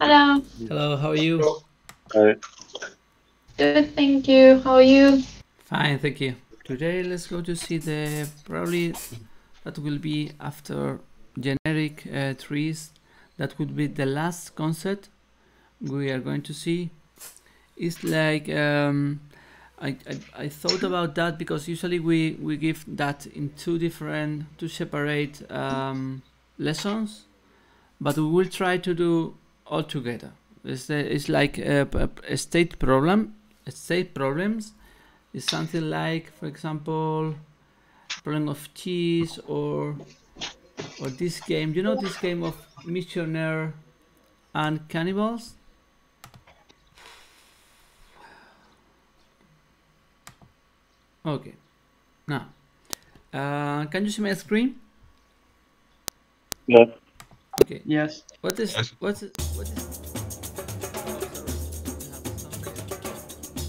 Hello. Hello, how are you? Hi. Good, thank you. How are you? Fine, thank you. Today, let's go to see the probably that will be after generic uh, trees. That would be the last concept we are going to see. It's like um, I, I I thought about that because usually we we give that in two different two separate um, lessons, but we will try to do all together. It's, it's like a, a, a state problem. A state problems is something like, for example, problem of cheese or or this game. You know this game of missionaire and cannibals. Okay, now uh, can you see my screen? Yeah. Okay. Yes. What is Yes. what is what is?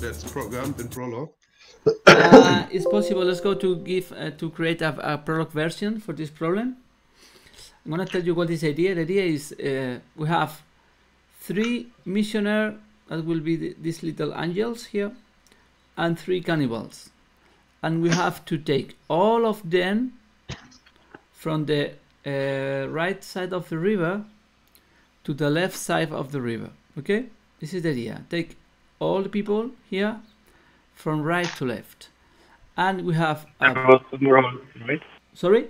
That's programmed in Prolog. uh, it's possible. Let's go to give uh, to create a, a Prolog version for this problem. I'm gonna tell you what is the idea. The idea is uh, we have three missionaire that will be the, these little angels here, and three cannibals, and we have to take all of them from the uh, right side of the river to the left side of the river. Okay, this is the idea. Take all the people here from right to left, and we have. A, right? sorry.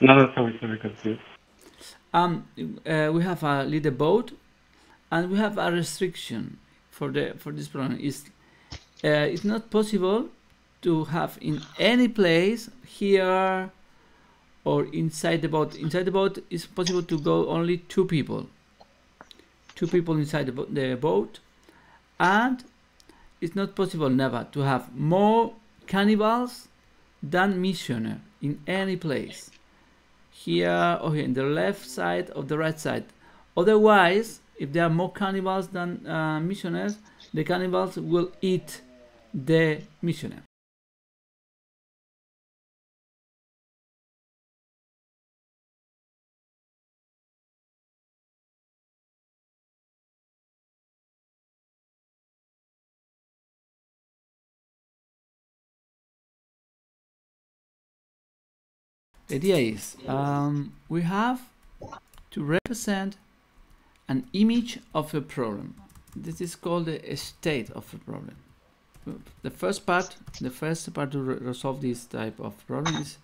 No, no, sorry, sorry, confused. Um, uh, we have a little boat, and we have a restriction for the for this problem. Is uh, it's not possible to have in any place here or inside the boat. Inside the boat, it's possible to go only two people. Two people inside the, bo- the boat, and it's not possible never to have more cannibals than missionaire in any place here or here in the left side or the right side. Otherwise, if there are more cannibals than uh, missionaries, the cannibals will eat the missionary. The idea is um, we have to represent an image of a problem. This is called the state of a problem. The first part, the first part to re resolve this type of problem is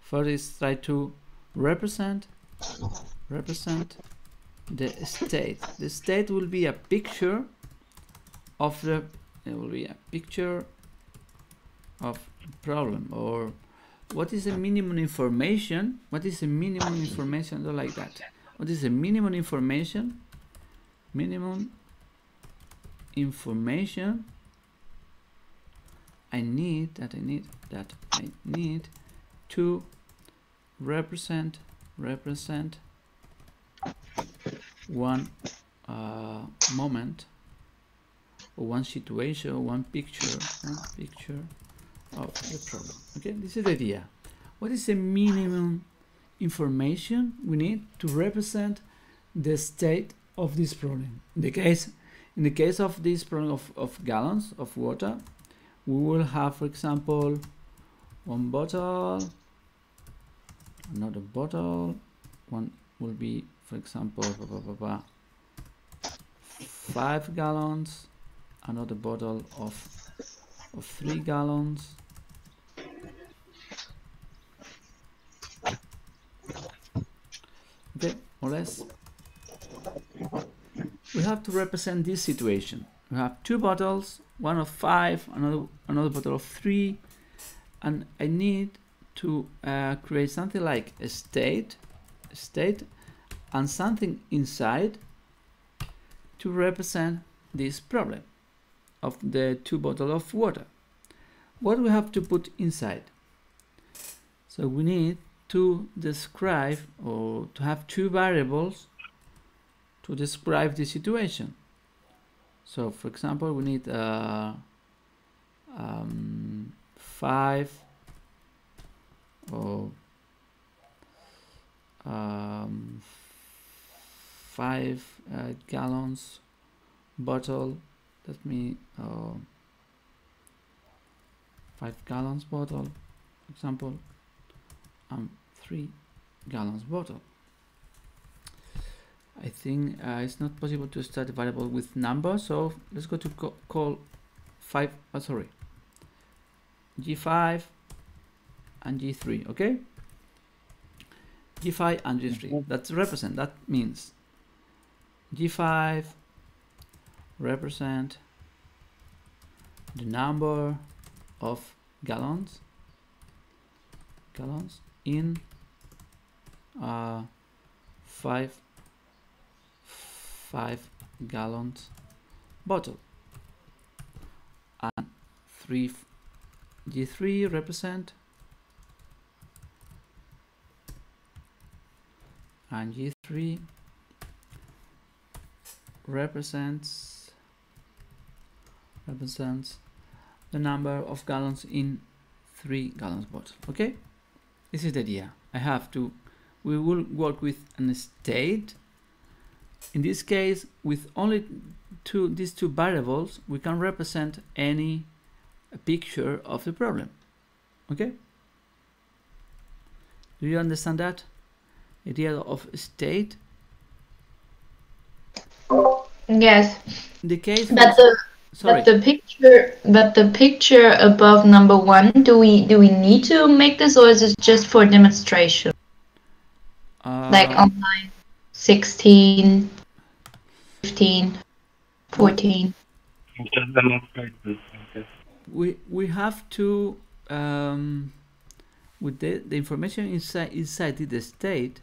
first is try to represent represent the state. The state will be a picture of the it will be a picture of problem or what is the minimum information? What is the minimum information? Don't like that. What is the minimum information? Minimum information I need that I need that I need to represent represent one uh, moment or one situation one picture one picture Oh, of the problem. Okay, this is the idea. What is the minimum information we need to represent the state of this problem? In the case, in the case of this problem of, of gallons of water, we will have, for example, one bottle, another bottle, one will be, for example, blah, blah, blah, five gallons, another bottle of of three gallons okay more or less we have to represent this situation we have two bottles one of five another another bottle of three and I need to uh, create something like a state a state and something inside to represent this problem of the two bottle of water. What we have to put inside? So we need to describe or to have two variables to describe the situation. So for example, we need uh, um, five or um, five uh, gallons bottle. Let me uh, five gallons bottle, for example. Um, 3 gallons bottle. I think uh, it's not possible to start a variable with number, so let's go to co call 5, uh, sorry, G5 and G3, okay? G5 and G3, mm-hmm. that's represent, that means G5 represent the number of gallons, gallons in uh, 5 5 gallons bottle. And 3 G3 represent. And G3 represents represents the number of gallons in 3 gallons bottle. Okay? This is the idea. I have to we will work with an state in this case with only two these two variables we can represent any picture of the problem. Okay? Do you understand that? Idea of state Yes, the case but the sorry. but the picture but the picture above number one. Do we do we need to make this, or is it just for demonstration? Uh, like on line 16, 15, 14. Just demonstrate this, I guess. we we have to um, with the, the information inside inside the state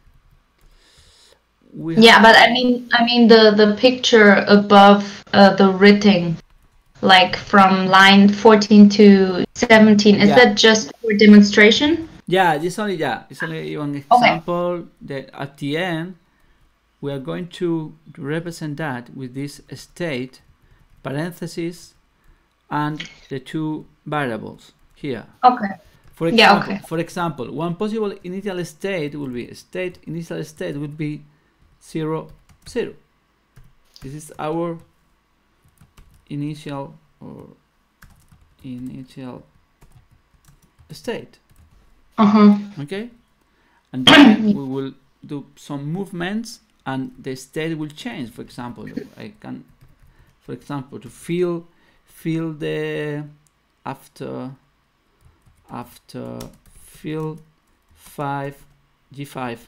we Yeah, but I mean, I mean the the picture above uh, the writing, like from line 14 to 17. Is Yeah. that just for demonstration? Yeah this only yeah it's only one example that at the end we are going to represent that with this state parentheses and the two variables here Okay. For Yeah, example, okay. for example, one possible initial state will be state initial state would be zero zero. This is our initial or initial state. Uh huh. Okay, and then we will do some movements, and the state will change. For example, I can, for example, to feel feel the after after fill 5 g5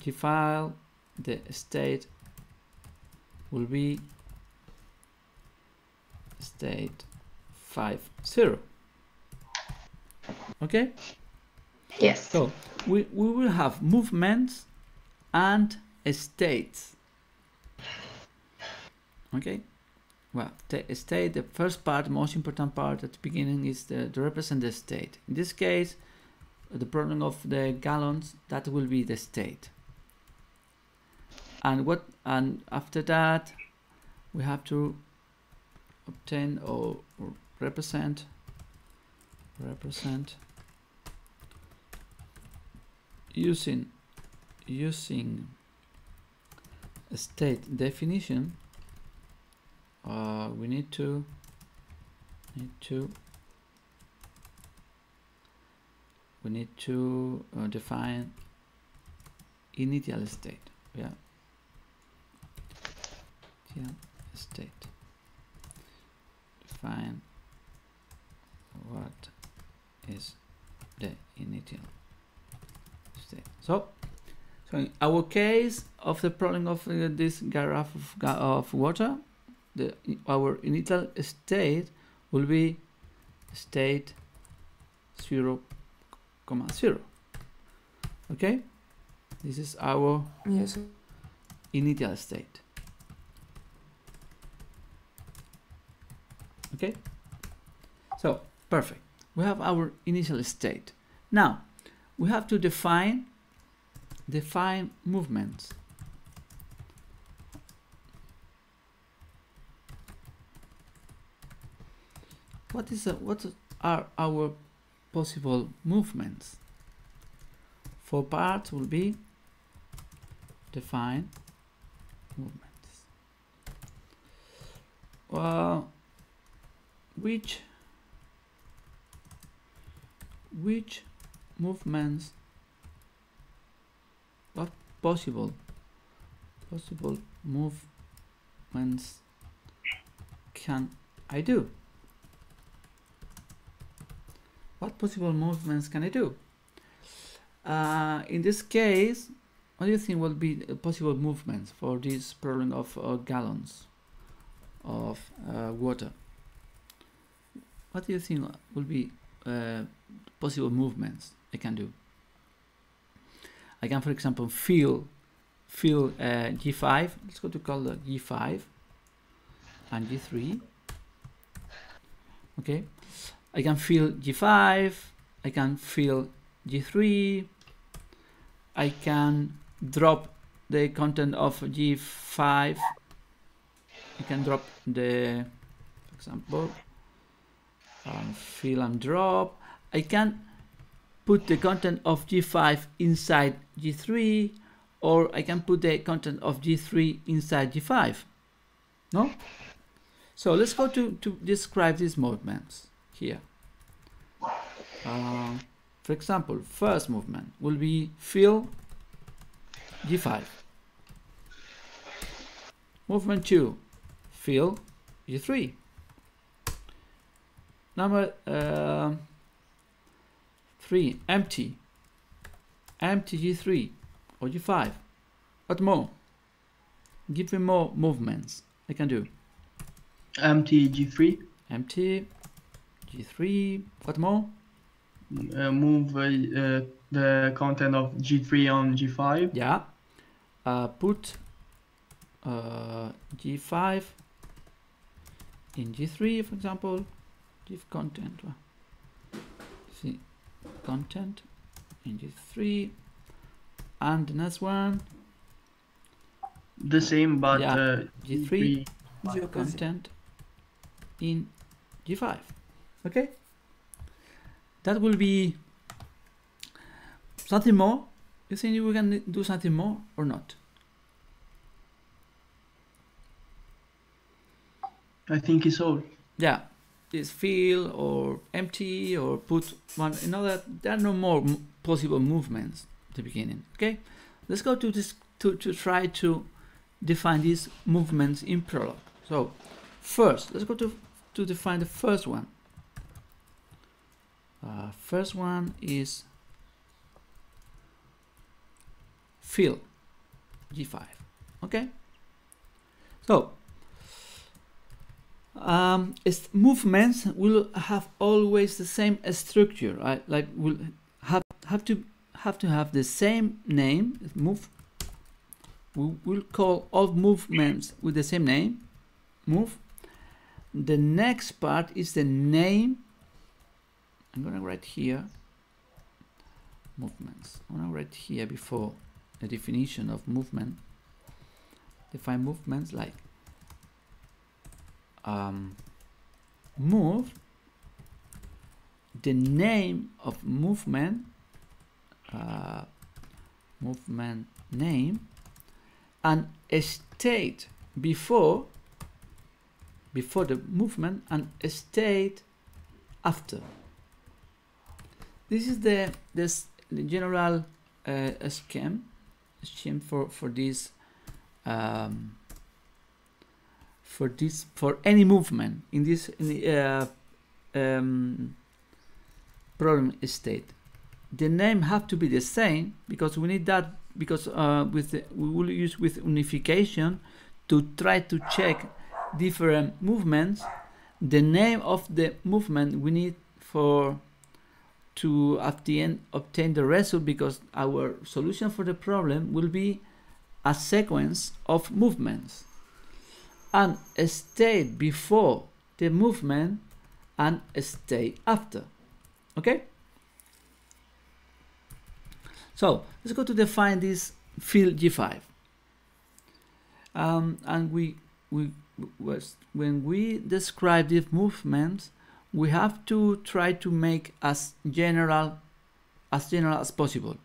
g5 the state will be state 5 0 okay Yes. so we, we will have movements and states okay well, the state, the first part, most important part at the beginning is the, to represent the state. In this case, the problem of the gallons, that will be the state. And what and after that we have to obtain or, or represent represent using using state definition uh, we need to need to we need to uh, define initial state yeah. Initial state. Define what is the initial so so in our case of the problem of uh, this graph of, of water the our initial state will be state 0 comma 0 okay? This is our Yes. initial state. Okay? So perfect. We have our initial state. Now we have to define define movements what is a, what are our possible movements for parts will be define movements. Well, which which movements what possible possible movements can I do? What possible movements can I do? Uh, in this case, what do you think will be possible movements for this problem of uh, gallons of uh, water? What do you think will be uh, possible movements I can do? I can, for example, fill fill uh, G5. Let's go to color G5 and G3. Okay, I can fill G5. I can fill G3. I can drop the content of G5. I can drop the, for example, um, fill and drop. I can put the content of G5 inside G3 or I can put the content of G3 inside G5. No? So let's go to, to describe these movements here. Uh, for example, first movement will be fill G5. Movement 2, fill G3. Number uh, 3, empty. Empty G3 or G5. What more? Give me more movements I can do. Empty G3. Empty G3. What more? Uh, move uh, uh, the content of G3 on G5. Yeah. Uh, put uh, G5 in G3, for example. Give content. See, content in G3. And the next one, The same, but Yeah, uh, G3. content in G5. Okay? That will be something more. You think we can do something more or not? I think it's all. Yeah, is fill or empty or put one another. There are no more possible movements at the beginning. Okay, let's go to this to, to try to define these movements in Prolog. So first, let's go to to define the first one. Uh, first one is fill G5. Okay, so um, movements will have always the same structure, right? Like will have have to have to have the same name. Move. We will call all movements with the same name. Move. The next part is the name. I'm gonna write here. Movements. I'm gonna write here before the definition of movement. Define movements like um, move the name of movement uh, movement name and a state before before the movement and a state after. This is the this the general uh, scheme scheme for for this um, for this for any movement in this in the, uh, um, problem state. The name have to be the same because we need that because uh, with the, we will use with unification to try to check different movements. The name of the movement we need for to at the end obtain the result because our solution for the problem will be a sequence of movements and state before the movement and state after. Okay? So let's go to define this field G5. Um, and we we when we describe these movements, we have to try to make as general as general as possible.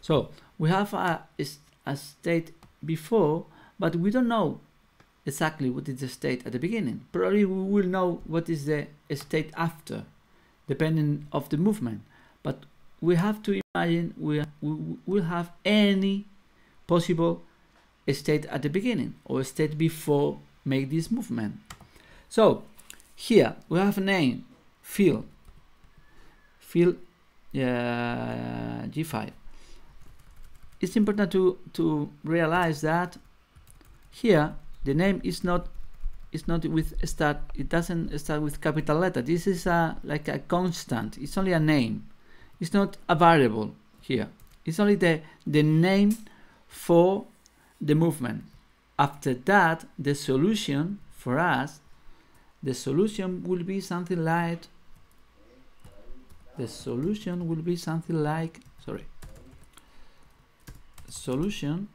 So we have a, a state before, but we don't know exactly what is the state at the beginning. Probably we will know what is the state after, depending of the movement. But we have to imagine we, we will have any possible state at the beginning or state before make this movement. So here we have a name, fill, fill uh, G5. It's important to, to realize that here the name is not is not with start it doesn't start with capital letter. This is a like a constant. It's only a name. It's not a variable here. It's only the the name for the movement. After that the solution for us the solution will be something like the solution will be something like sorry. Solution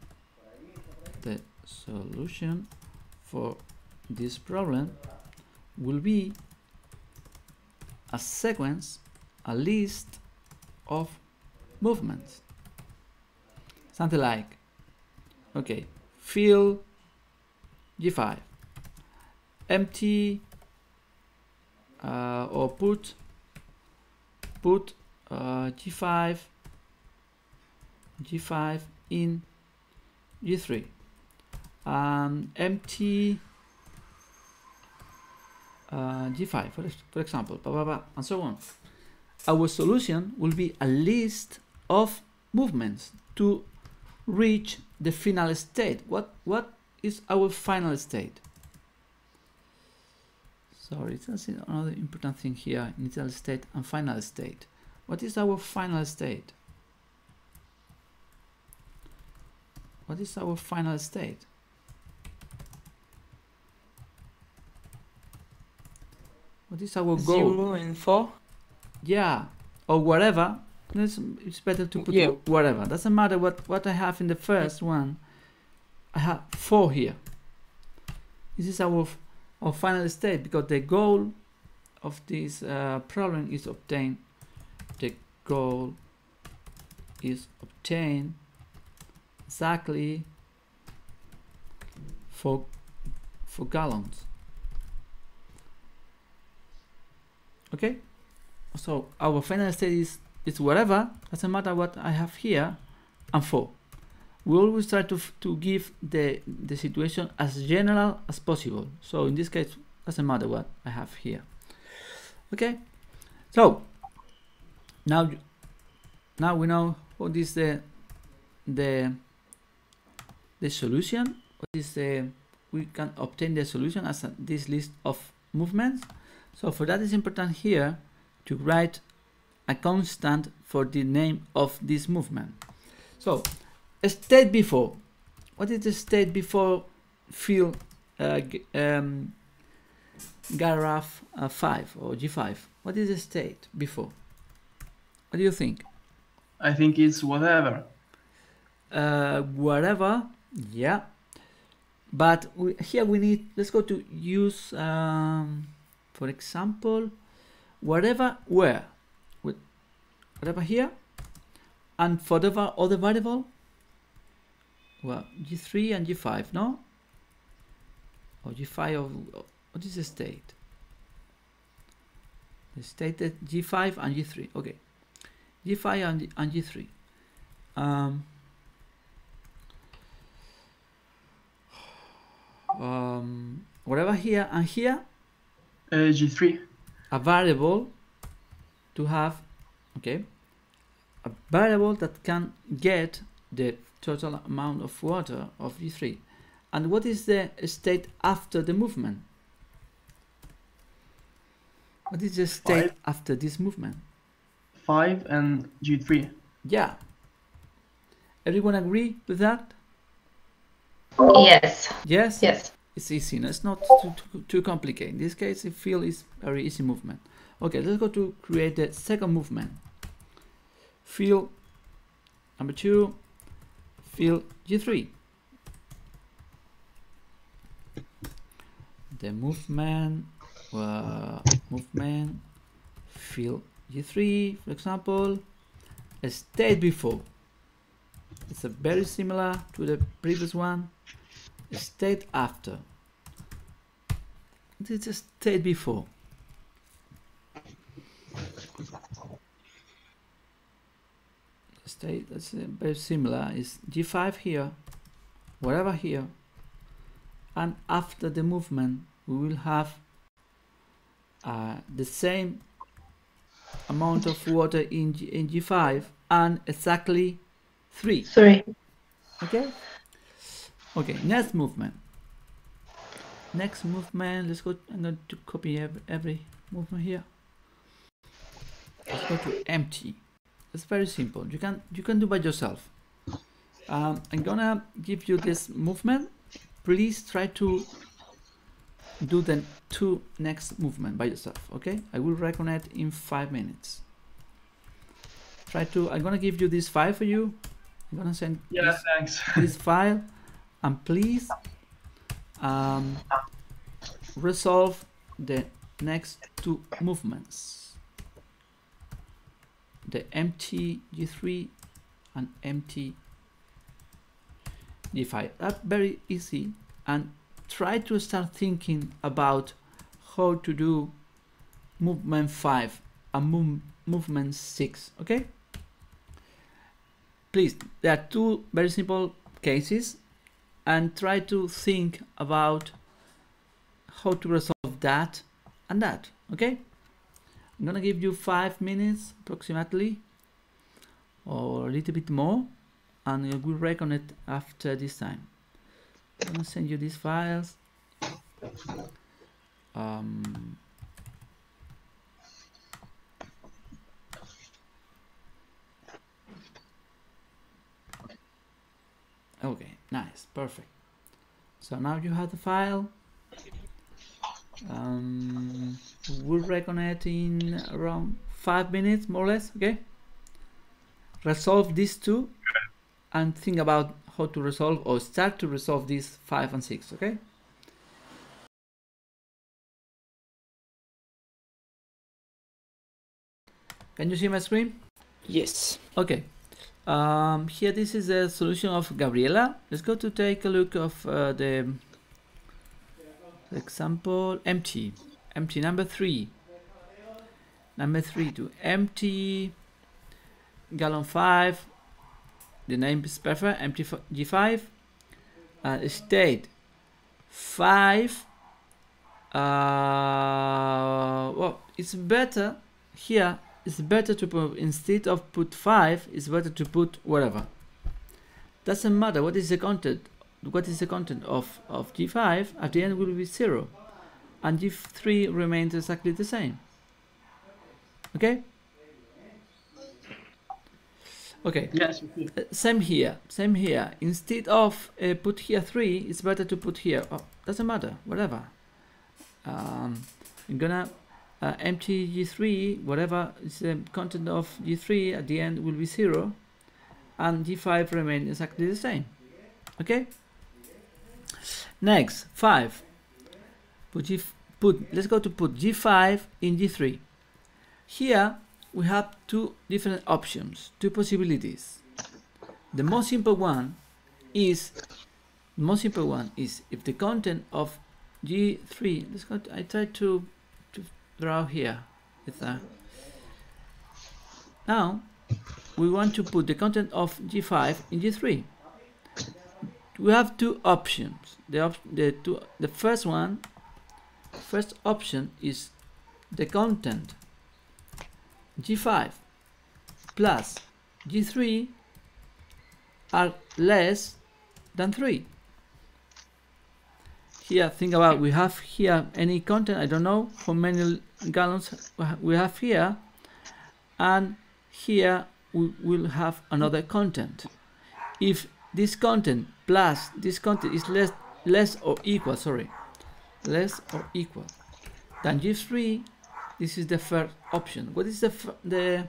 the solution for this problem will be a sequence, a list of movements. Something like, okay, fill G5, empty uh, or put put uh, G5 G5 in G3 um, empty uh, G5 for, for example blah, blah, blah, and so on. Our solution will be a list of movements to reach the final state. What what is our final state? Sorry that's another important thing here. Initial state and final state. What is our final state? What is our final state What is our goal? Zero and four. Yeah, or whatever. It's, it's better to put Yeah. whatever. Doesn't matter what what I have in the first one. I have four here. This is our our final state because the goal of this uh, problem is obtained. The goal is obtained exactly for for gallons. Okay? So our final state is is whatever doesn't matter what I have here and 4 we always try to, to give the the situation as general as possible. So in this case doesn't matter what I have here. Okay? So now now we know what is the the the solution. What is the we can obtain the solution as a, this list of movements so for that it's important here to write a constant for the name of this movement. So a state before. What is the state before fill uh, um, graph uh, 5 or G5? What is the state before? What do you think? I think it's whatever. uh, whatever yeah but we, here we need let's go to use um, for example whatever where with whatever here and for the other variable well g3 and g5 no? Or g5 of what is the state? The state that g5 and g3 okay. G5 and, and g3 um, um, whatever here and here Uh, G3. a variable to have okay a variable that can get the total amount of water of G3 and what is the state after the movement what is the state Five. after this movement 5 and G3. yeah everyone agree with that Yes. yes Yes. It's easy. It's not too, too, too complicated. In this case, the fill is very easy movement. Okay, let's go to create the second movement. Fill number two, fill G3. The movement, uh, movement, fill G3, for example, a state before. It's a very similar to the previous one. State after. This is state before. State that's very similar is G5 here, whatever here, and after the movement we will have uh, the same amount of water in, G, in G5 and exactly 3 Three. okay okay next movement. Next movement let's go I'm going to copy every, every movement here. Let's go to empty. It's very simple. You can you can do by yourself. Um, I'm gonna give you this movement. Please try to do the two next movement by yourself okay? I will reconnect in five minutes. Try to I'm gonna give you this file for you. I'm gonna send Yeah, this, thanks. this file and please um, resolve the next two movements. The empty G3 and empty G5 that's very easy. And try to start thinking about how to do movement 5 and move, movement 6 okay? Please there are two very simple cases and try to think about how to resolve that and that okay? I'm gonna give you five minutes approximately or a little bit more and I will work on it after this time. I'm gonna send you these files. Um, Okay, nice, perfect. So now you have the file. Um, we'll reconnect in around five minutes, more or less. Okay. Resolve these two, and think about how to resolve or start to resolve these five and six. Okay. Can you see my screen? Yes. Okay. Um, here, this is a solution of Gabriela. Let's go to take a look of uh, the example empty. Empty number three. Number three to empty gallon five. The name is perfect. Empty f- G5. Uh, state five. Uh, well, it's better here it's better to put instead of put 5 it's better to put whatever. Doesn't matter what is the content what is the content of of g5 at the end will be 0 and g3 remains exactly the same. Okay? Okay. Yes. uh, same here same here. Instead of uh, put here 3 it's better to put here oh, doesn't matter whatever. Um, I'm gonna uh, empty G3 whatever is the content of G3 at the end will be 0 and G5 remain exactly the same. Okay? Next 5 put G put let's go to put G5 in G3 here we have two different options two possibilities. The most simple one is the most simple one is if the content of G3 let's go to, I try to draw here a now we want to put the content of G5 in G3 we have two options. The op the two the first one first option is the content. G5 plus G3 are less than 3 here think about we have here any content I don't know how many gallons we have here and here we will have another content. If this content plus this content is less less or equal sorry less or equal than G3 this is the first option. What is the the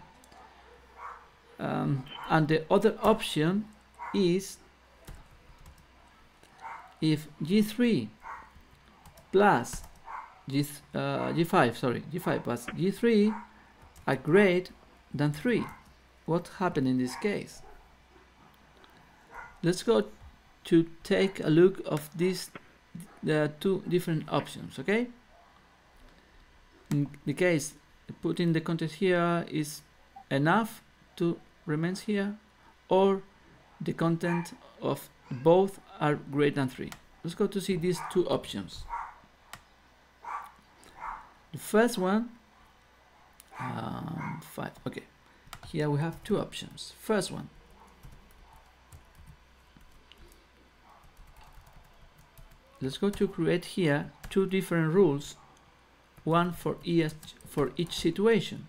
um, and the other option is if G3 plus G, uh, G5 sorry G5 plus G3 are greater than 3 what happened in this case? Let's go to take a look of these the two different options okay? In the case putting the content here is enough to remains here or the content of both are greater than 3 let's go to see these two options the first one um, 5 okay. Here we have two options. First one. Let's go to create here two different rules. One for each for each situation.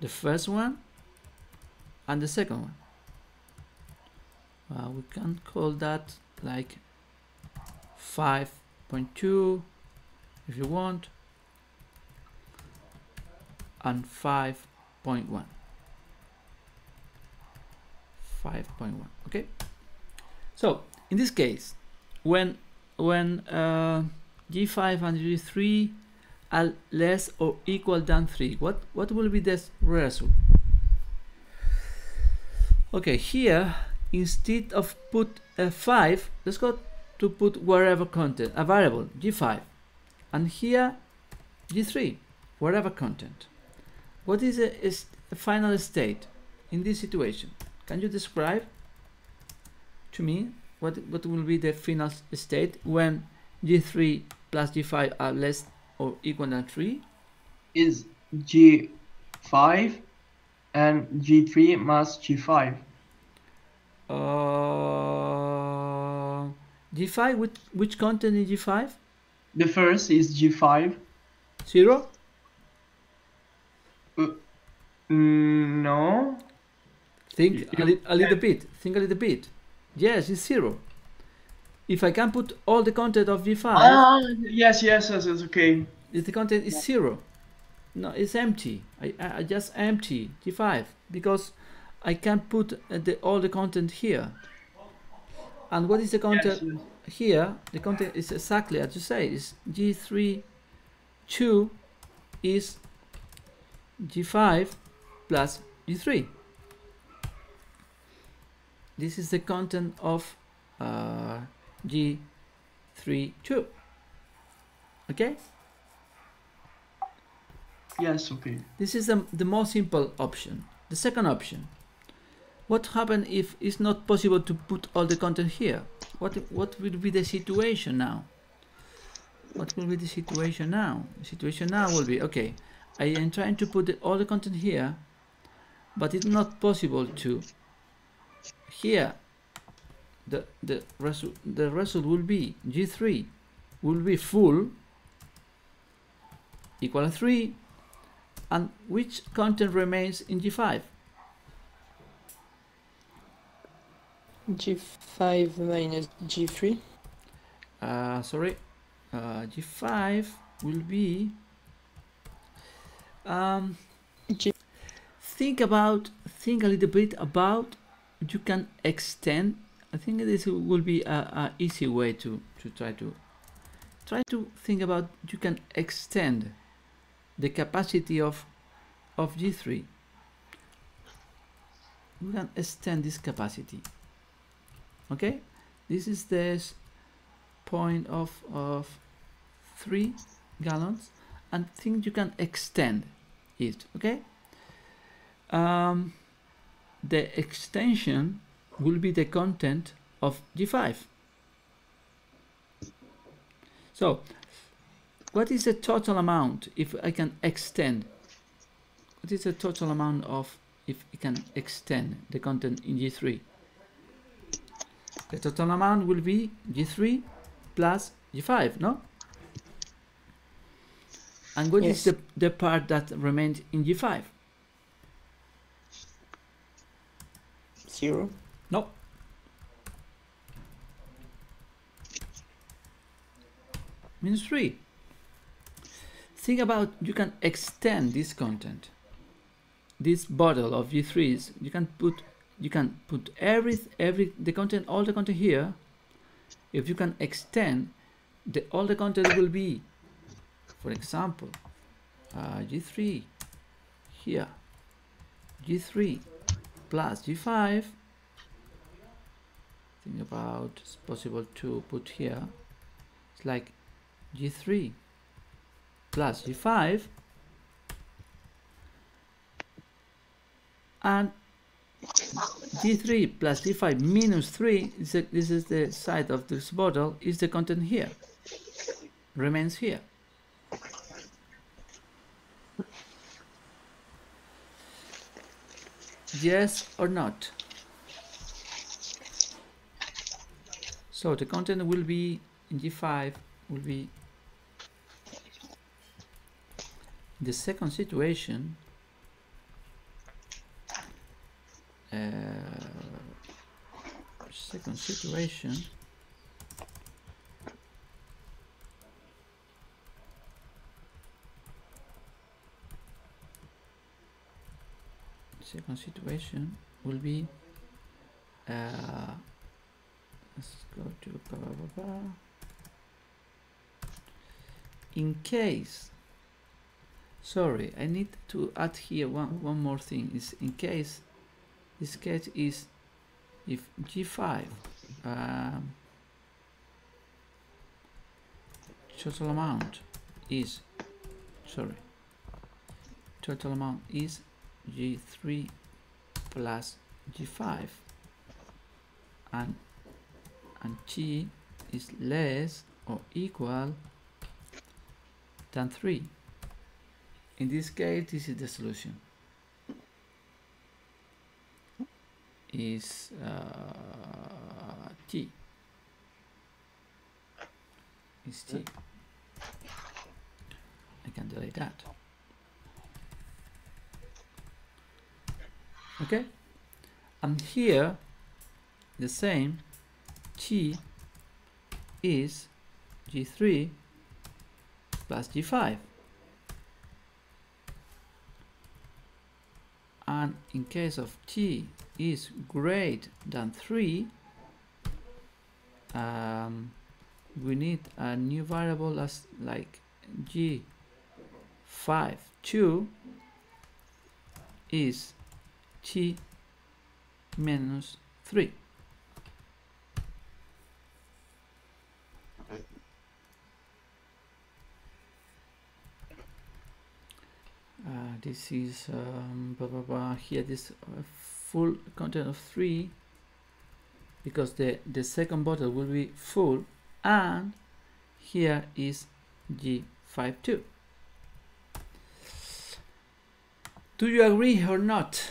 The first one and the second one. Uh, we can call that like 5.2 if you want and 5.1 5.1 okay? So in this case when when uh, g5 and g3 are less or equal than 3 what what will be the result? Okay here instead of put a 5 let's go to put wherever content a variable g5 and here g3 wherever content what is a, is a final state in this situation can you describe to me what what will be the final state when g3 plus g5 are less or equal than 3 Is G5 and G3 plus G5. uh, g5 which which content in g5 The first is G5. 0 Mm, no. think a, li a little bit. Think a little bit. Yes it's 0 if I can put all the content of g5 Ah, yes, yes, yes, it's okay. if the content is zero no it's empty. I, I I just empty g5 because I can't put uh, the, all the content here. And what is the content Yes, yes. here? The content is exactly as you say. Is g3 2 is g5 plus g3 this is the content of uh, g32 okay Yes, okay. This is the, the most simple option. The second option. What happens if it's not possible to put all the content here? What what will be the situation now? What will be the situation now? The situation now will be okay. I am trying to put the, all the content here, but it's not possible to. Here, the the result the result will be G3 will be full equal to 3 and which content remains in G5? G5 minus G3. Uh, sorry, uh, G5 will be. Um, think about, think a little bit about. You can extend. I think this will be a, a easy way to to try to try to think about. You can extend the capacity of of G3. We can extend this capacity. Okay, this is this point of of three gallons, and think you can extend it. Okay. Um, the extension will be the content of G5. So, what is the total amount if I can extend? What is the total amount of if I can extend the content in G3? The total amount will be G3 plus G5, no? And what is Yes. the, the part that remains in G5? Zero. No. Minus 3. Think about you can extend this content. This bottle of G3s, you can put you can put every every the content all the content here. If you can extend the all the content will be for example uh, G3 here G3 plus G5 think about it's possible to put here. It's like g3 plus g5 and g3 plus g5 minus 3 is the, this is the side of this bottle is the content here. Remains here yes or not? So the content will be in g5 will be the second situation uh, second situation second situation will be uh, let's go to blah, blah, blah, in case sorry I need to add here one, one more thing is in case this case is if g5 um, total amount is sorry total amount is g3 plus g5 and and g is less or equal than 3 in this case this is the solution. Is uh, t is t I can delete that okay? And here the same t is g3 plus g5 and in case of t is greater than 3 um, we need a new variable as like g5 2 is t minus 3 uh, this is um, blah, blah, blah. here this uh, full content of 3 because the the second bottle will be full and here is g5 2 do you agree or not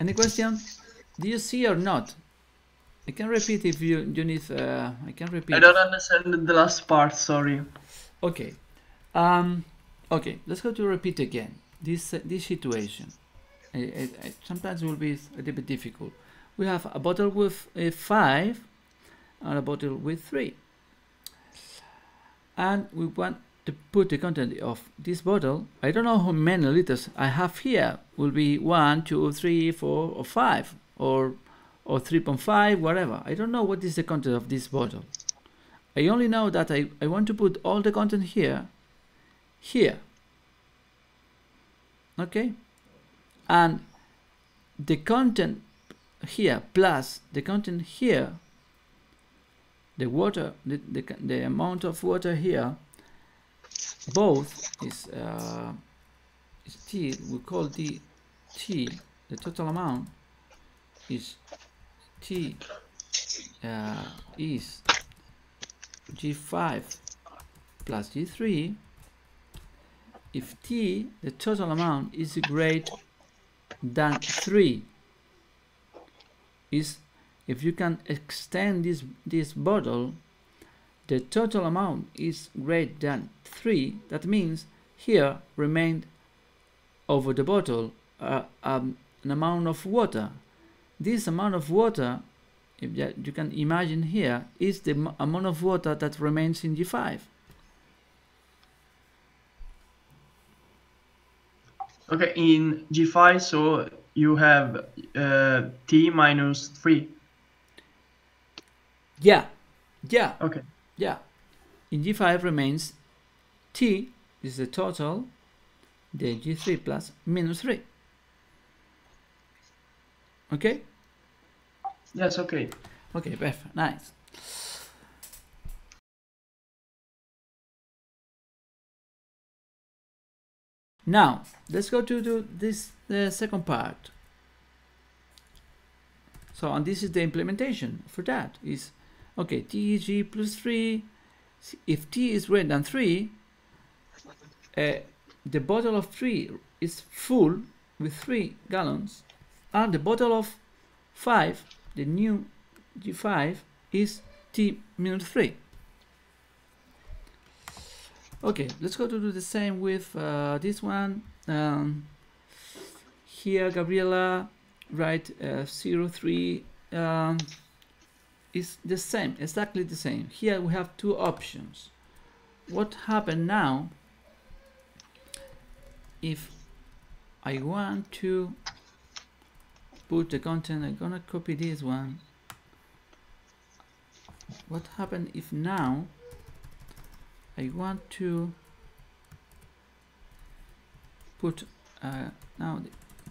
any question do you see or not I can repeat if you you need uh, I can repeat I don't understand the last part. Sorry. Okay. Um, okay, let's go to repeat again. This uh, this situation. It, it, sometimes will be a little bit difficult. We have a bottle with a five and a bottle with three, and we want to put the content of this bottle. I don't know how many liters I have here. Will be one, two, three, four, or five, or or 3.5, whatever. I don't know what is the content of this bottle. I only know that I, I want to put all the content here, here. Okay? And the content here plus the content here, the water, the, the, the amount of water here, both is, uh, is T, we call the T, the total amount is T uh, is G5 plus G3 if T the total amount is greater than 3 is if you can extend this this bottle the total amount is greater than 3 that means here remained over the bottle uh, um, an amount of water this amount of water if you can imagine here is the amount of water that remains in G5 Okay, in G5, so you have uh, T minus 3. yeah yeah Okay. Yeah in G5 remains T is the total the G3 plus minus 3 Okay? Yes, okay. Okay, perfect. Nice. Now, let's go to, to this the second part. So, and this is the implementation for that is okay, t is g plus 3. If t is greater than 3, uh, the bottle of 3 is full with 3 gallons, and the bottle of 5, the new g5, is t minus 3. Okay, let's go to do the same with uh, this one. Um, here, Gabriela, write uh, 03 um, is the same, exactly the same. Here we have two options. What happened now if I want to put the content, I'm gonna copy this one. What happened if now I want to put uh, now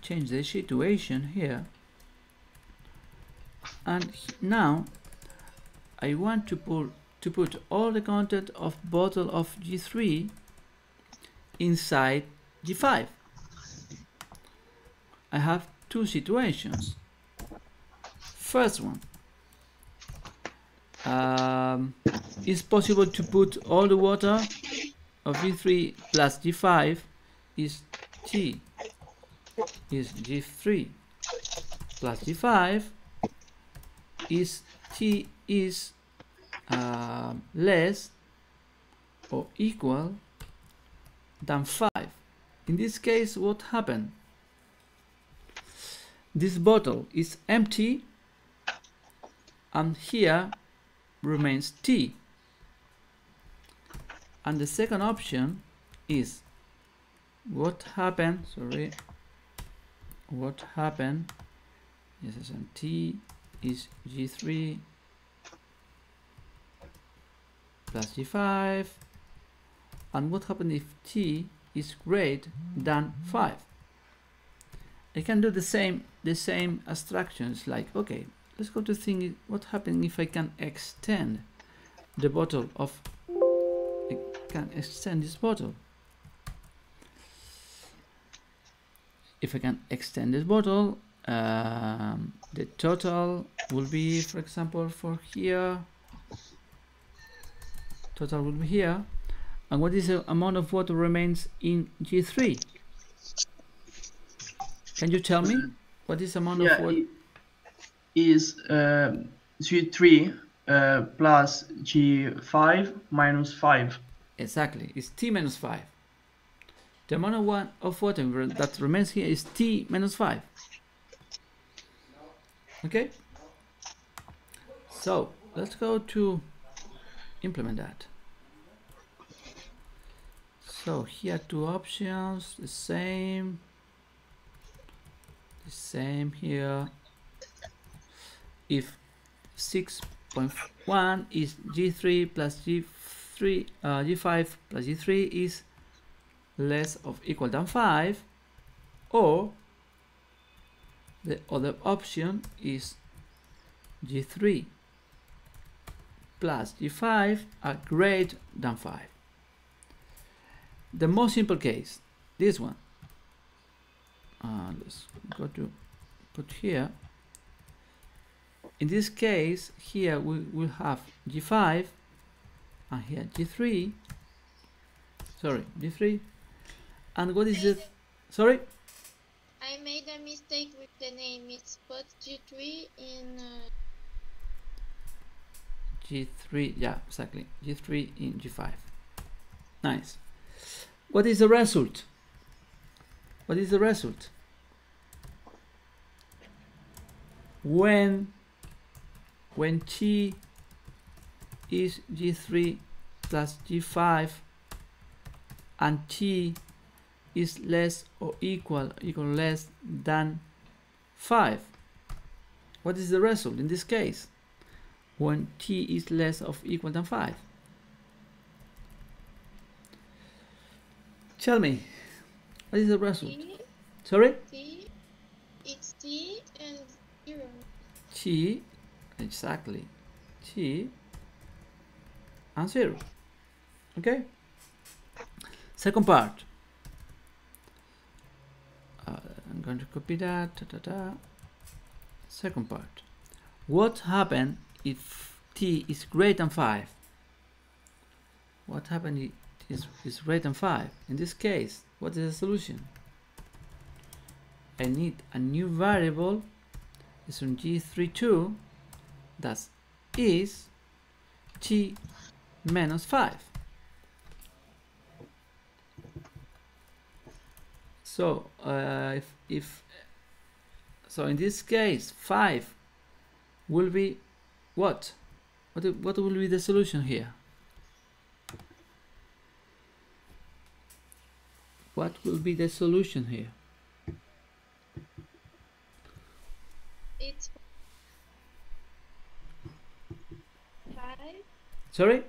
change the situation here and now I want to put to put all the content of bottle of G3 inside G5 I have two situations. First one um, it's possible to put all the water of G3 plus G5 is T is G3 plus G5 is T is uh, less or equal than 5 in this case what happened? This bottle is empty and here remains T. And the second option is what happened, sorry, what happened, yes, T is G3 plus G5 and what happened if T is greater than 5 I can do the same the same abstractions like okay let's go to think what happens if I can extend the bottle of I can extend this bottle? If I can extend this bottle um, the total will be for example for here total will be here and what is the amount of water remains in G3 can you tell me what is the amount Yeah, of water is uh, G3 uh, plus G5 minus 5. Exactly, it's t minus 5. The amount of, one, of water that remains here is t minus 5. Okay? So, let's go to implement that. So, here two options, the same. The same here. If 6.1 is G3 plus G3, uh, G5 plus G3 is less of equal than 5 or the other option is G3 plus G5 are greater than 5 the most simple case this one. Uh, let's go to put here. In this case here we will have G5 and here G3 sorry G3 and what is it? sorry? I made a mistake with the name. It's put G3 in. Uh, G3 yeah exactly. G3 in G5 nice. What is the result? What is the result? When when T is G3 plus G5 and T is less or equal equal less than 5 what is the result in this case when T is less of equal than 5 tell me what is the result? T, sorry? T, it's T and 0. t exactly. T and 0 okay? Second part. Uh, I'm going to copy that da, da, da. second part. What happen if t is greater than 5 what happen if t is, is greater than 5 in this case what is the solution? I need a new variable is on g32 that is t minus 5 so uh, if, if so in this case 5 will be what? What, what will be the solution here? What will be the solution here? It's five, sorry?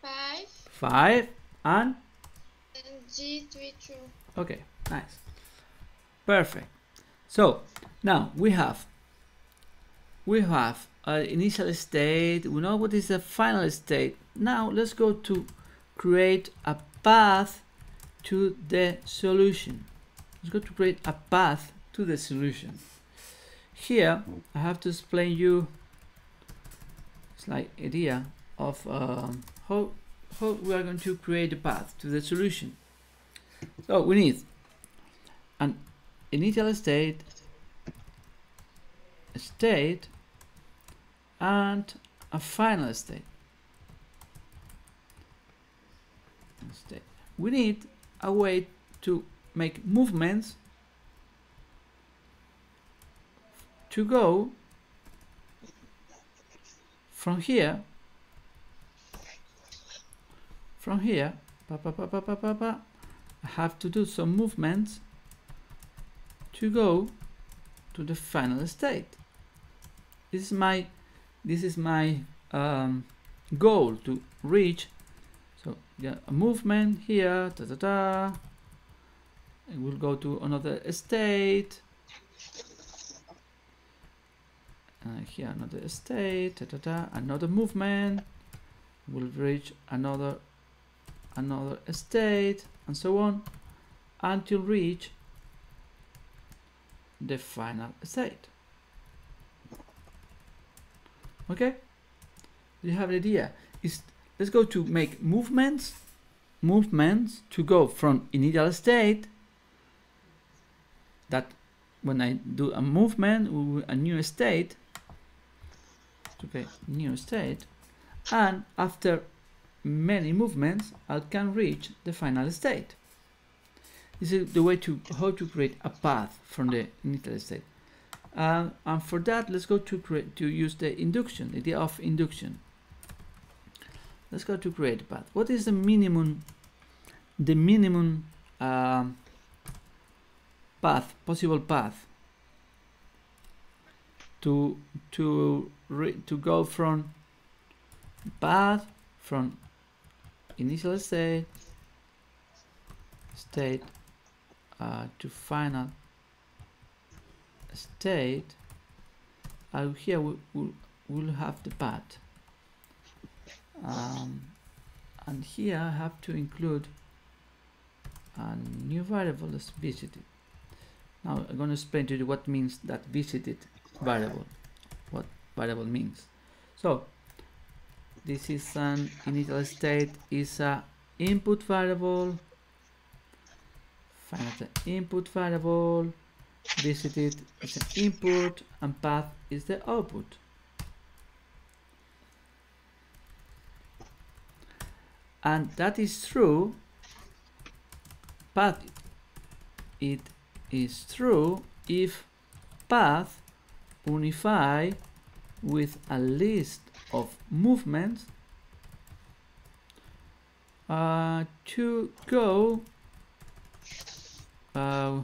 Five, 5 and? And G three two. Okay, nice. Perfect. So now we have we have an initial state. We know what is the final state. Now let's go to create a path to the solution. Let's go to create a path to the solution. Here I have to explain you slight idea of um, how how we are going to create a path to the solution. So we need an initial state, a state, and a final state. State. We need a way to make movements to go from here from here pa, pa, pa, pa, pa, pa, pa, I have to do some movements to go to the final state this is my this is my um, goal to reach so yeah a movement here da, da, da. it will go to another state uh, here another state da, da, da. another movement will reach another another state and so on until reach the final state okay? You have an idea? Let's go to make movements movements to go from initial state that when I do a movement a new state okay new state and after many movements I can reach the final state. This is the way to how to create a path from the initial state uh, and for that let's go to create to use the induction the idea of induction. Let's go to create path. What is the minimum the minimum um, path possible path to to to go from path from initial state state uh, to final state uh, here we will we'll have the path um, and here I have to include a new variable as visited. Now I'm going to explain to you what means that visited variable what variable means. So this is an initial state is a input variable. Find the input variable visited is an input and path is the output. And that is true. But it is true if path unify with a list of movements uh, to go uh,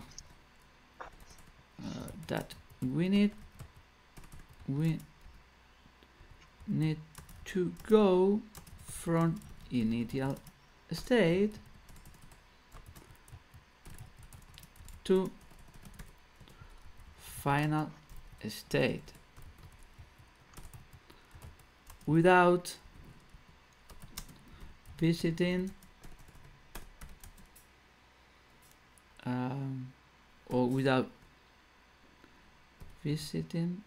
that we need we need to go from initial state to final state without visiting um, or without visiting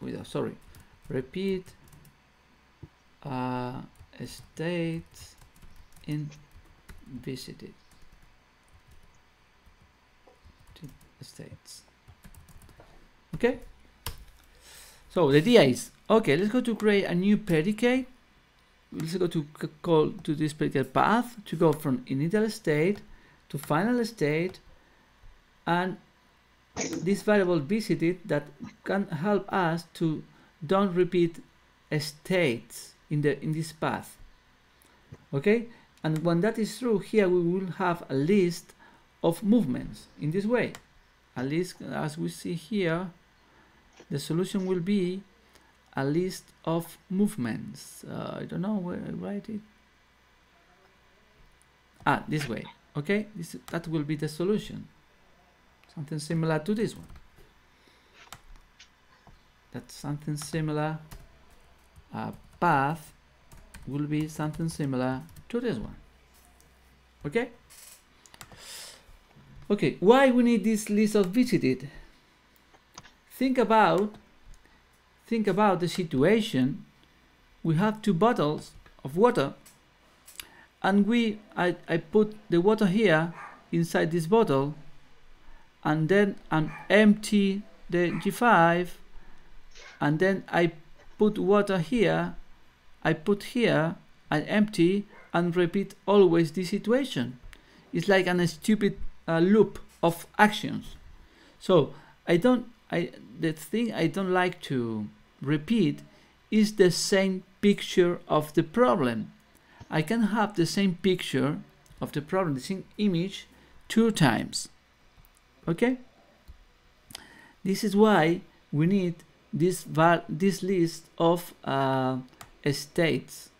without sorry. Repeat uh, state in visited. To states. Okay. So the idea is okay let's go to create a new predicate. Let's go to call to this predicate path to go from initial state to final state and this variable visited that can help us to don't repeat states in the in this path. Okay? And when that is true here we will have a list of movements in this way. At least as we see here the solution will be a list of movements. Uh, I don't know where I write it. Ah this way. Okay? This that will be the solution something similar to this one. That's something similar a path will be something similar to this one. Okay? Okay why we need this list of visited? Think about think about the situation. We have two bottles of water and we I, I put the water here inside this bottle and then I'm empty the G5 and then I put water here I put here and empty and repeat always this situation. It's like an stupid uh, loop of actions. So I don't I the thing I don't like to repeat is the same picture of the problem. I can have the same picture of the problem the same image two times okay? This is why we need this val this list of uh, states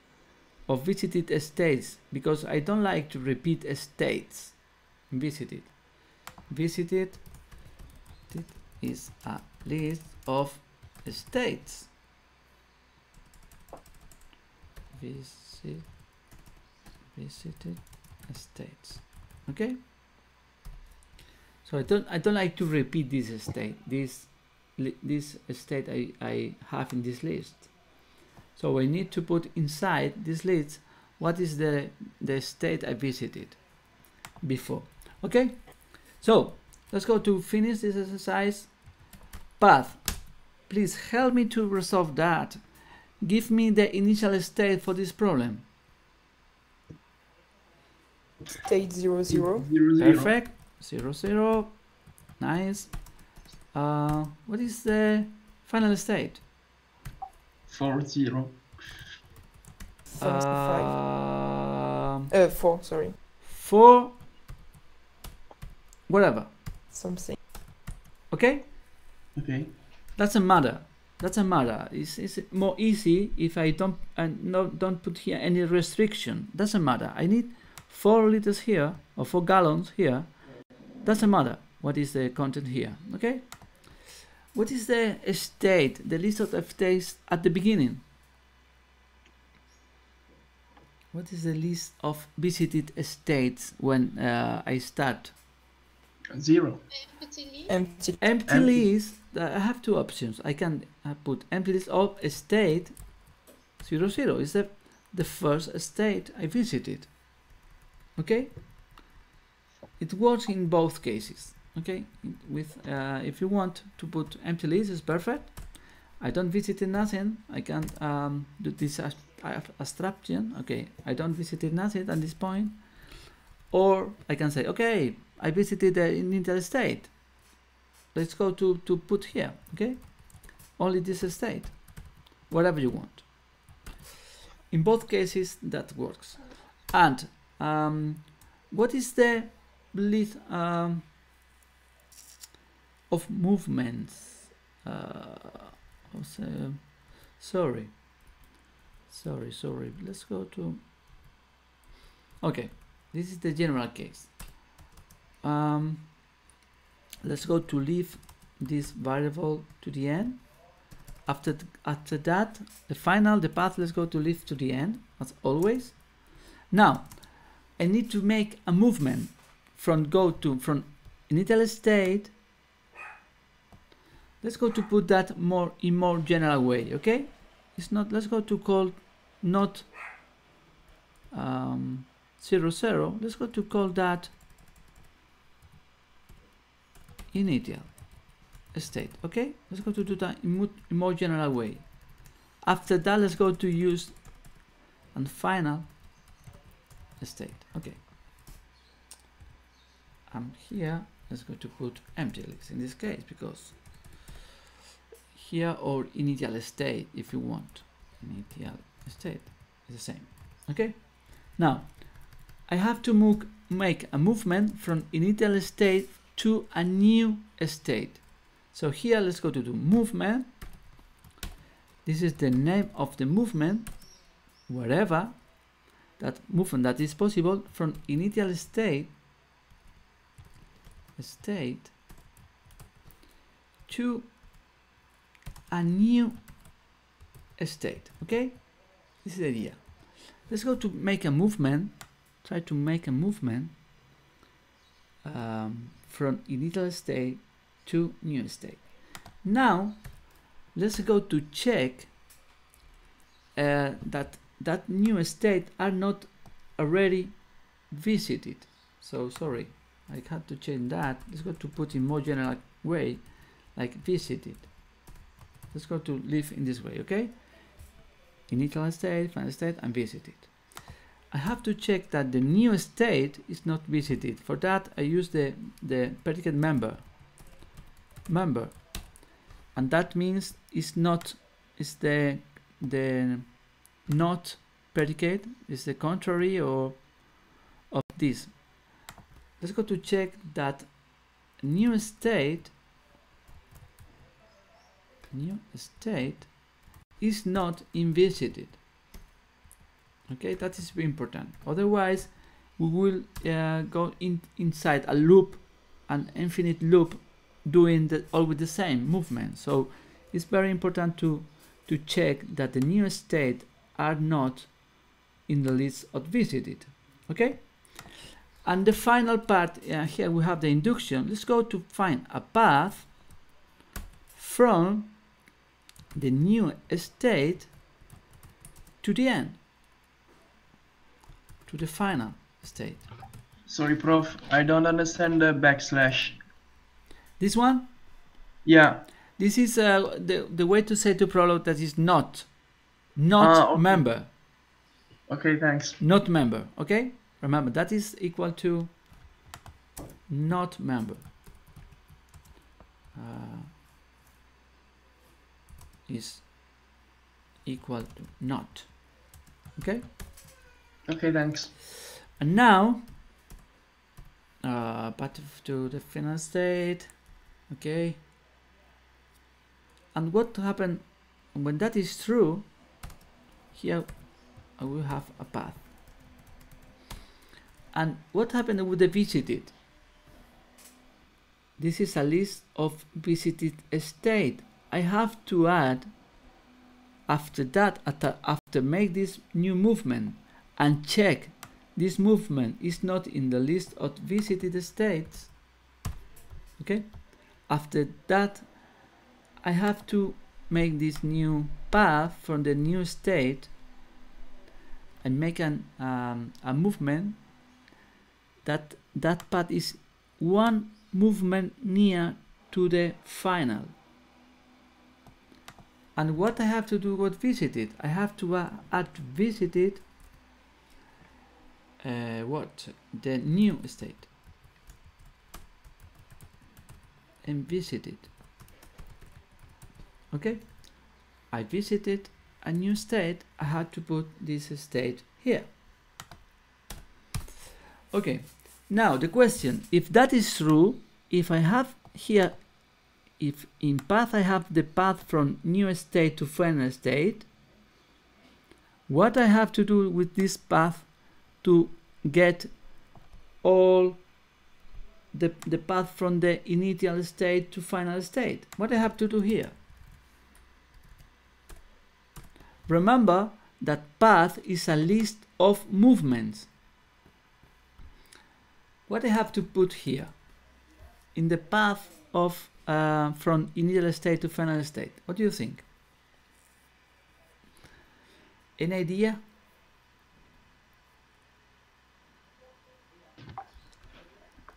of visited states because I don't like to repeat states visited. Visited it is a list of states visit visited states okay so I don't I don't like to repeat this state this this state I, I have in this list. So I need to put inside this list what is the the state I visited before okay? So let's go to finish this exercise. Path. Please help me to resolve that. Give me the initial state for this problem. State zero zero. Zero, zero. perfect zero zero nice uh, what is the final state Four, zero. Something five. um, Uh, four. Sorry. four whatever Something. okay Okay. doesn't matter doesn't matter it's, it's more easy if I don't and no don't put here any restriction doesn't matter I need four liters here or four gallons here doesn't matter what is the content here? Okay? What is the state the list of states at the beginning? What is the list of visited states when uh, I start? Zero. Empty list. Empty. empty Empty. list. Uh, I have two options. I can uh, put empty list of state zero zero. Is the the first state I visited. Okay it works in both cases okay? With uh, if you want to put empty list is perfect. I don't visit nothing. I can um, do this as abstraction okay? I don't visit nothing at this point. Or I can say okay I visited the initial state let's go to to put here okay? Only this state whatever you want. In both cases that works. And um, what is the list um, of movements uh, say, um, sorry. Sorry sorry. Let's go to okay. This is the general case. Um, let's go to leave this variable to the end. After after that the final the path let's go to live to the end as always. Now i need to make a movement from go to from initial state let's go to put that more in more general way okay? It's not let's go to call not um, zero zero. Let's go to call that initial state okay? Let's go to do that in, in more general way. After that let's go to use and final state okay I'm here let's go to put empty list in this case because here or initial state if you want. Initial state is the same. Okay? Now I have to move, make a movement from initial state to a new state. So here let's go to the movement. This is the name of the movement wherever that movement that is possible from initial state state to a new state okay? This is the idea. Let's go to make a movement try to make a movement um, from initial state to new state now let's go to check uh, that that new state are not already visited. So sorry I had to change that. Let's go to put in more general way like visited let's go to live in this way okay? Initial state final state and visited I have to check that the new state is not visited. For that I use the the predicate member. Member. And that means it's not is the the not predicate is the contrary or of this let's go to check that new state new state is not invisited. Okay that is very important. Otherwise we will uh, go in inside a loop an infinite loop doing the always the same movement. So it's very important to to check that the new state are not in the list of visited. Okay and the final part uh, here we have the induction let's go to find a path from the new state to the end to the final state Sorry, Prof. I don't understand the backslash. this one Yeah. this is uh, the, the way to say to prolog that is not not Ah, okay. member Okay, thanks. not member okay remember that is equal to not member. Uh, is equal to not. Okay? Okay, thanks. and now uh, path to the final state. Okay? And what happen when that is true here I will have a path and what happened with the visited? This is a list of visited state. I have to add after that after, make this new movement and check this movement is not in the list of visited states. Okay? After that I have to make this new path from the new state and make an um, a movement that that path is one movement near to the final. And what I have to do with visited I have to uh, add visited uh, what? The new state. And visited okay? I visited a new state. I had to put this state here. Okay now the question if that is true if I have here if in path I have the path from new state to final state what I have to do with this path to get all the, the path from the initial state to final state what I have to do here remember that path is a list of movements. What I have to put here in the path of uh, from initial state to final state. What do you think? Any idea?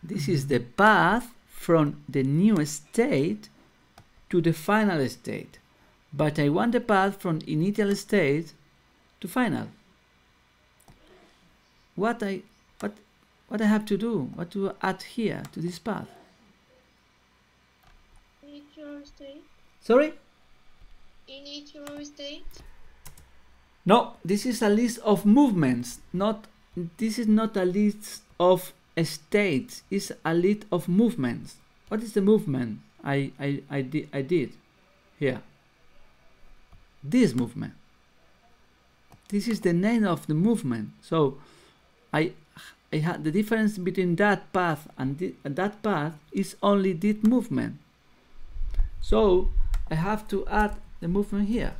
This is the path from the new state to the final state. But I want the path from initial state to final. What I what I have to do? What to add here to this path? Initial state. Sorry? Initial state. No, this is a list of movements. Not this is not a list of states. It's a list of movements. What is the movement I I I did I did here? This movement. This is the name of the movement. So I the difference between that path and, that path is only this movement. So I have to add the movement here.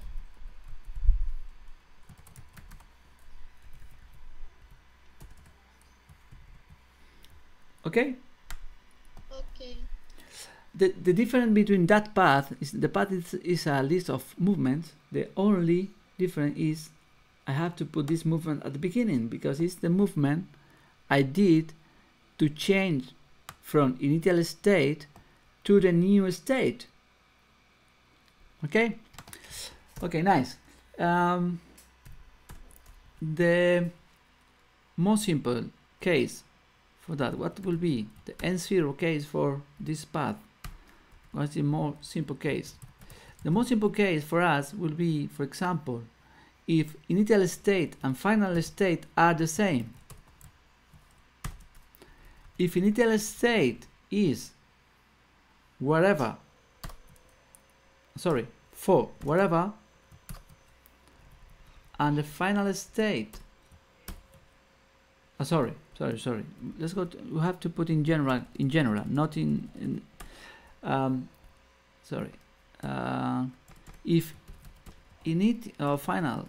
Okay? Okay. The, the difference between that path is the path is, is a list of movements. The only difference is I have to put this movement at the beginning because it's the movement I did to change from initial state to the new state. Okay? Okay, nice. Um, the most simple case for that, what will be the n0 case for this path? What's the more simple case? The most simple case for us will be, for example, if initial state and final state are the same. If initial state is wherever, sorry, for wherever, and the final state, uh, sorry, sorry, sorry. Let's go. To, we have to put in general, in general, not in, in um, sorry. Uh, if init uh, final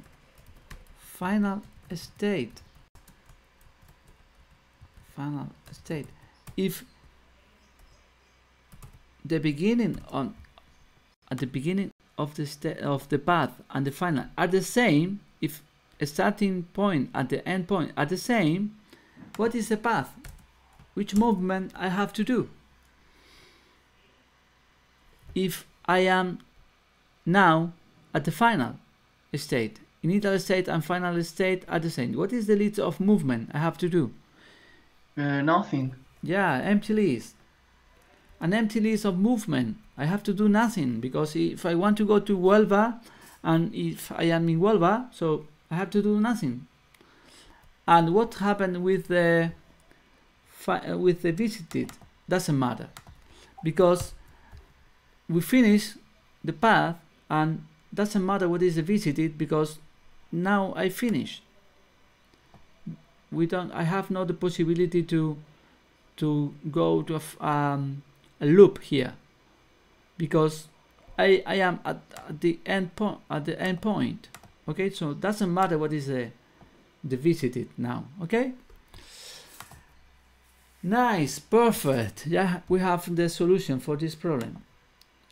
final state final state. If the beginning on at the beginning of the sta- of the path and the final are the same if a starting point at the end point are the same what is the path? Which movement i have to do? If i am now at the final state initial state and final state are the same what is the list of movement i have to do Uh, nothing. yeah, empty list. An empty list of movement. I have to do nothing because if I want to go to Huelva and if I am in Huelva, so I have to do nothing. And what happened with the uh, with the visited doesn't matter because we finish the path and doesn't matter what is the visited because now I finish. We don't. I have not the possibility to to go to a, um, a loop here because I I am at, at the end point at the end point. Okay, so it doesn't matter what is the the visited now. Okay. Nice, perfect. Yeah, we have the solution for this problem.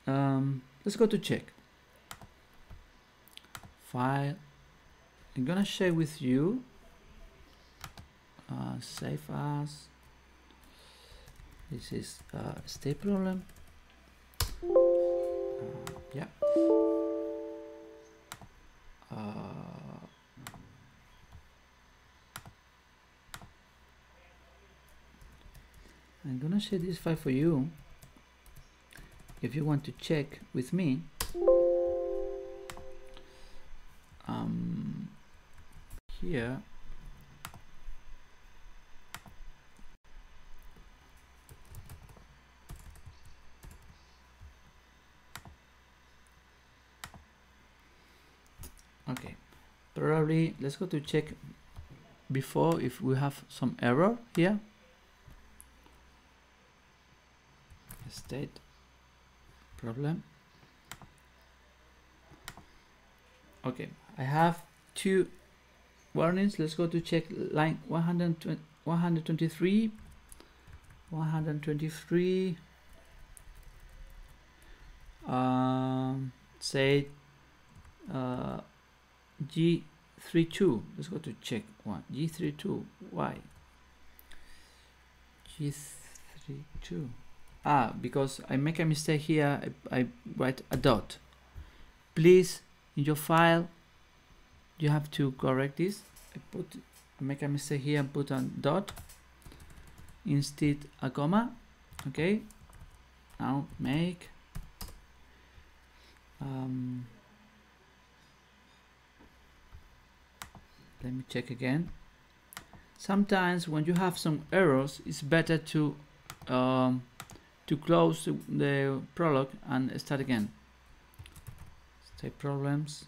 Um, let's go to check. File. I'm gonna share with you. Uh, save as. This is uh, state problem. Uh, yeah. Uh, I'm gonna share this file for you if you want to check with me. Um, here okay probably let's go to check before if we have some error here state problem Okay, I have two warnings. Let's go to check line 120, 123. 123. Um, say uh, G32. Let's go to check one. G32. Why? G32. Ah, because I make a mistake here. I, I write a dot. Please, in your file, you have to correct this. I put I make a mistake here and put a dot instead a comma. Okay. Now make um, let me check again. Sometimes when you have some errors it's better to um, to close the, Prolog and start again. Say problems.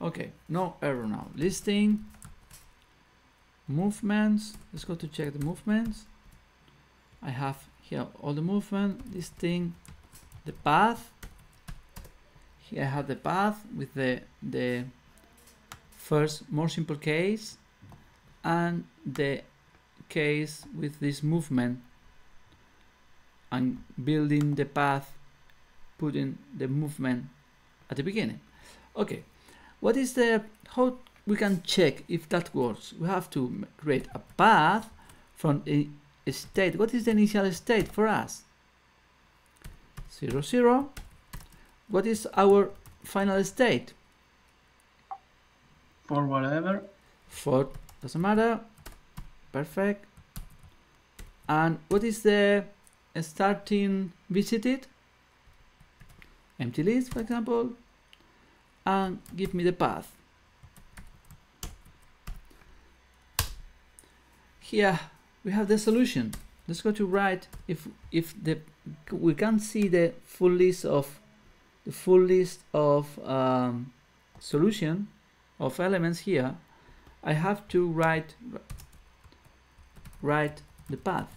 Okay no error now. Listing. Movements. Let's go to check the movements. I have here all the movement. This thing the path here I have the path with the the first more simple case and the case with this movement and building the path putting the movement at the beginning okay what is the how we can check if that works we have to create a path from a state. What is the initial state for us? 0, 0. What is our final state? For whatever. For, doesn't matter. Perfect. And what is the starting visited? Empty list, for example. And give me the path. Here we have the solution. Let's go to write if if the we can't see the full list of the full list of um, solution of elements here. I have to write write the path.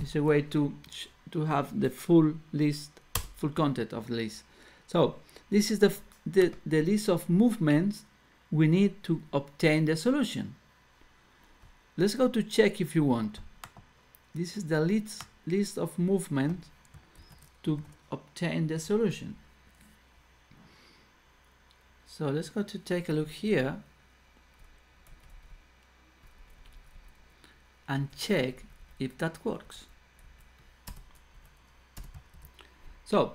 It's a way to to have the full list, full content of the list. So this is the the, the list of movements we need to obtain the solution. Let's go to check if you want. This is the list, list of movement to obtain the solution. So let's go to take a look here and check if that works. So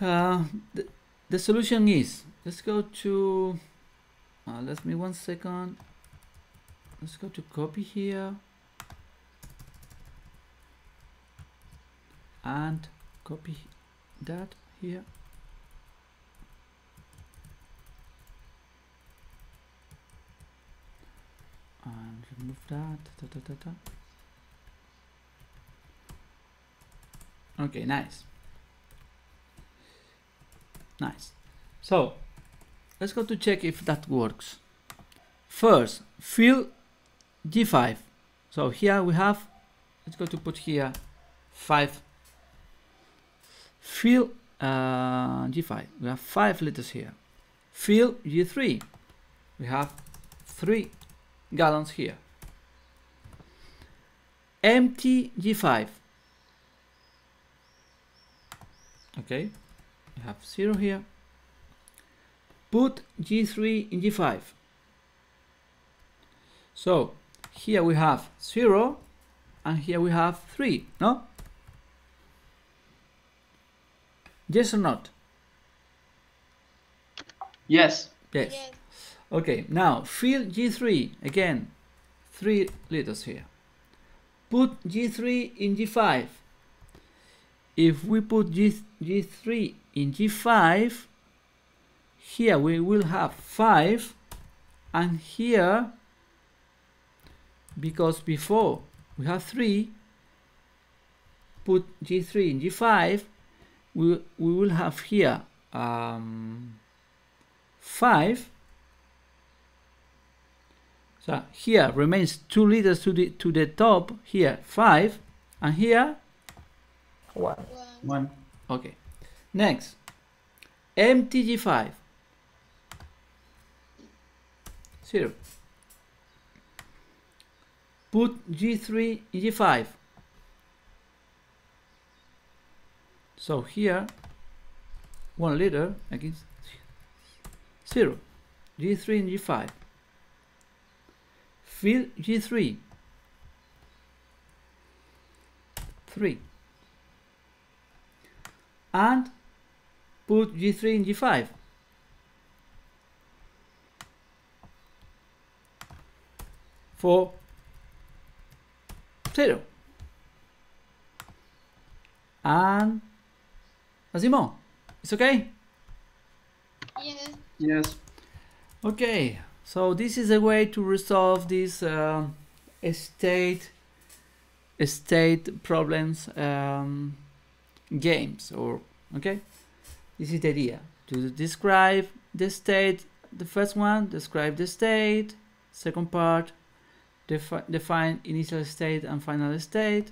uh, the, the solution is, let's go to, uh, let me one second, let's go to copy here and copy that here. And remove that da, da, da, okay nice. Nice. So let's go to check if that works. First fill G5 so here we have let's go to put here 5 fill uh, G5 we have 5 liters here. Fill G3 we have 3 gallons here. Empty G5 okay. We have 0 here. Put G3 in G5 so here we have 0 and here we have 3 no yes or not Yes. yes, Yes. okay now fill G3 again 3 liters here put G3 in G5 if we put G G3 in G5 here we will have 5 and here because before we have 3 put G3 in G5 we, we will have here um, 5 so here remains 2 liters to the to the top here 5 and here One. One. One. Okay. Next, Empty G5. Zero. Put G3 in G5. So here, one leader against zero. G3 and G5. Fill G3. Three. And put G3 in G5. For zero. And Asimo, it's okay? Yes. Yes. Okay, so this is a way to resolve these uh, state state problems um, games or okay this is the idea to describe the state the first one describe the state second part defi define initial state and final state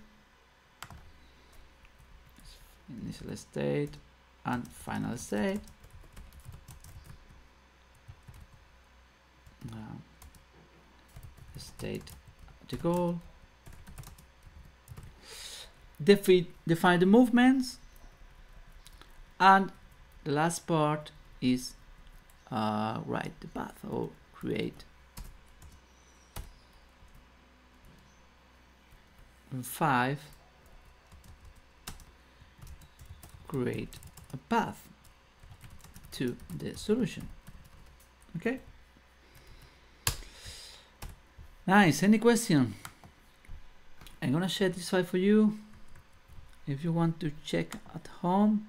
initial state and final state. Now state the goal Defi define the movements. And the last part is uh, write the path or create. Five create a path to the solution. Okay? Nice. Any question? I'm gonna share this file for you. If you want to check at home.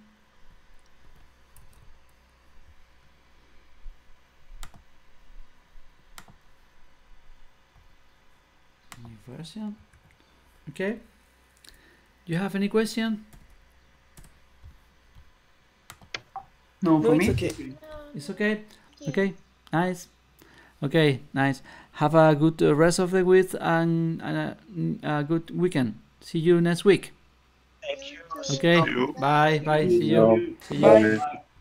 New version. Okay? Do you have any question No, No, for it's me. okay. it's okay. Okay. okay nice. Okay. Nice. Have a good uh, rest of the week and, and a, a good weekend. See you next week. Thank you. okay. You. bye. Bye. See you. See you. Bye.